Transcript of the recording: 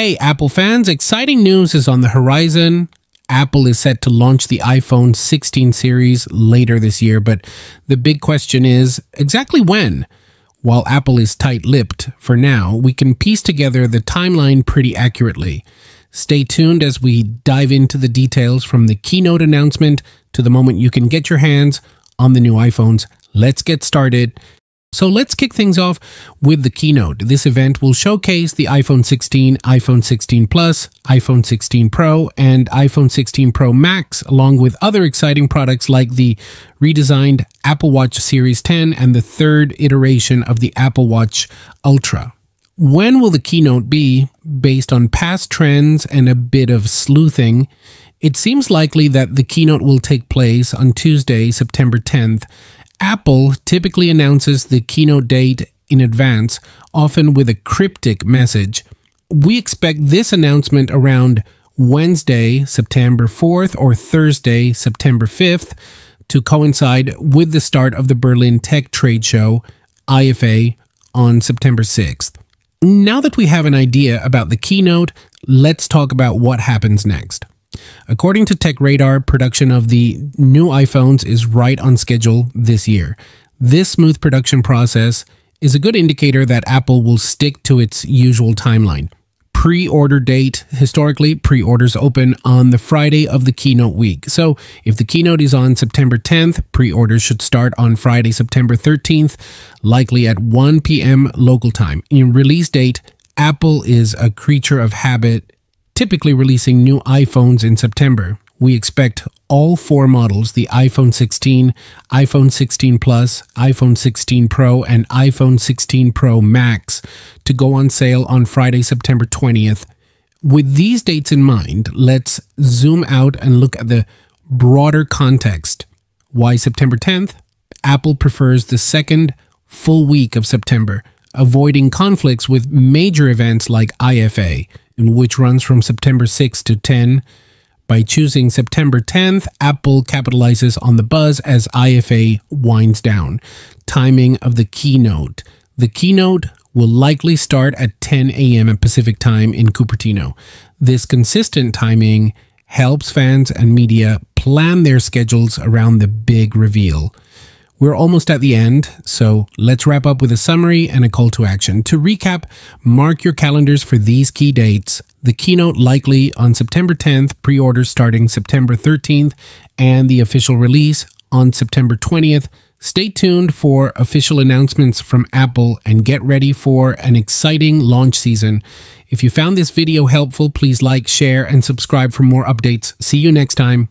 Hey, Apple fans, exciting news is on the horizon. Apple is set to launch the iPhone 16 series later this year, but the big question is exactly when? While Apple is tight lipped for now, we can piece together the timeline pretty accurately. Stay tuned as we dive into the details from the keynote announcement to the moment you can get your hands on the new iPhones. Let's get started. So let's kick things off with the keynote. This event will showcase the iPhone 16, iPhone 16 Plus, iPhone 16 Pro, and iPhone 16 Pro Max, along with other exciting products like the redesigned Apple Watch Series 10 and the third iteration of the Apple Watch Ultra. When will the keynote be? Based on past trends and a bit of sleuthing, it seems likely that the keynote will take place on Tuesday, September 10th Apple typically announces the keynote date in advance, often with a cryptic message. We expect this announcement around Wednesday, September 4th, or Thursday, September 5th, to coincide with the start of the Berlin Tech Trade Show, IFA, on September 6th. Now that we have an idea about the keynote, let's talk about what happens next. According to Tech Radar, production of the new iPhones is right on schedule this year. This smooth production process is a good indicator that Apple will stick to its usual timeline. Pre order date historically, pre orders open on the Friday of the keynote week. So, if the keynote is on September 10th, pre orders should start on Friday, September 13th, likely at 1 p.m. local time. In release date, Apple is a creature of habit typically releasing new iPhones in September. We expect all four models the iPhone 16, iPhone 16 Plus, iPhone 16 Pro, and iPhone 16 Pro Max to go on sale on Friday, September 20th. With these dates in mind, let's zoom out and look at the broader context. Why September 10th? Apple prefers the second full week of September, avoiding conflicts with major events like IFA which runs from September 6 to 10. By choosing September 10th, Apple capitalizes on the buzz as IFA winds down. Timing of the keynote. The keynote will likely start at 10 a.m. at Pacific time in Cupertino. This consistent timing helps fans and media plan their schedules around the big reveal. We're almost at the end, so let's wrap up with a summary and a call to action. To recap, mark your calendars for these key dates. The keynote likely on September 10th, pre orders starting September 13th, and the official release on September 20th. Stay tuned for official announcements from Apple and get ready for an exciting launch season. If you found this video helpful, please like, share, and subscribe for more updates. See you next time.